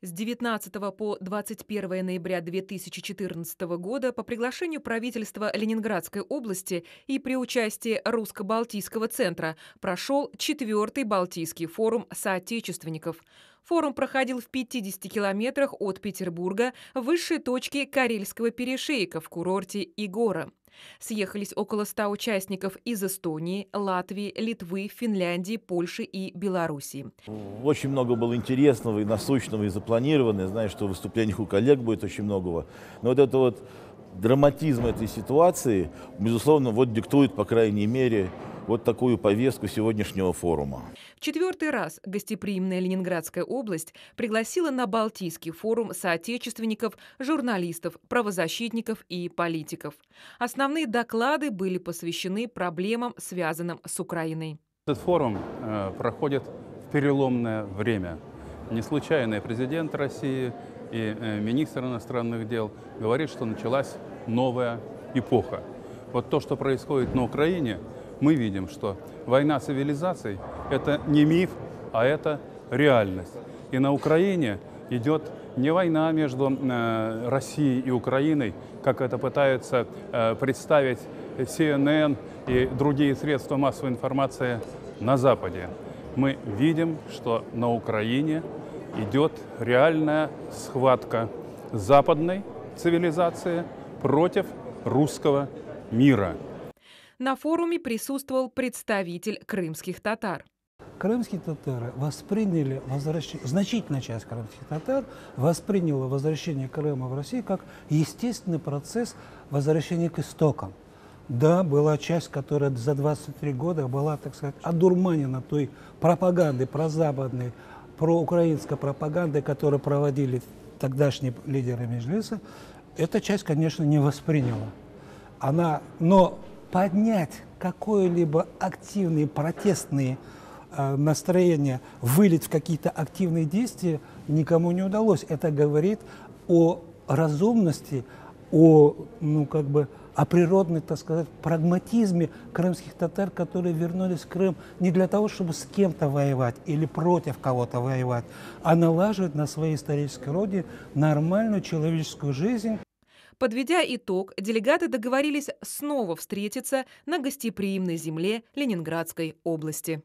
С 19 по 21 ноября 2014 года по приглашению правительства Ленинградской области и при участии Русско-Балтийского центра прошел четвертый Балтийский форум соотечественников. Форум проходил в 50 километрах от Петербурга высшей точке Карельского перешейка в курорте Игора. Съехались около 100 участников из Эстонии, Латвии, Литвы, Финляндии, Польши и Белоруссии. Очень много было интересного и насущного, и запланированного. Я знаю, что в выступлениях у коллег будет очень многого. Но вот это вот драматизм этой ситуации, безусловно, вот диктует, по крайней мере, вот такую повестку сегодняшнего форума. В четвертый раз гостеприимная Ленинградская область пригласила на Балтийский форум соотечественников, журналистов, правозащитников и политиков. Основные доклады были посвящены проблемам, связанным с Украиной. Этот форум э, проходит в переломное время. Не случайно президент России и э, министр иностранных дел говорит, что началась новая эпоха. Вот то, что происходит на Украине – мы видим, что война цивилизаций – это не миф, а это реальность. И на Украине идет не война между э, Россией и Украиной, как это пытаются э, представить CNN и другие средства массовой информации на Западе. Мы видим, что на Украине идет реальная схватка западной цивилизации против русского мира. На форуме присутствовал представитель крымских татар. Крымские татары восприняли возвращение, значительная часть крымских татар восприняла возвращение Крыма в Россию как естественный процесс возвращения к истокам. Да, была часть, которая за 23 года была, так сказать, одурманена той пропагандой прозападной, проукраинской пропагандой, которую проводили тогдашние лидеры Межлиса. Эта часть, конечно, не восприняла. Она, но поднять какое-либо активные протестные э, настроения, вылить в какие-то активные действия никому не удалось. Это говорит о разумности, о, ну, как бы, о природной, так сказать, прагматизме крымских татар, которые вернулись в Крым не для того, чтобы с кем-то воевать или против кого-то воевать, а налаживать на своей исторической родине нормальную человеческую жизнь. Подведя итог, делегаты договорились снова встретиться на гостеприимной земле Ленинградской области.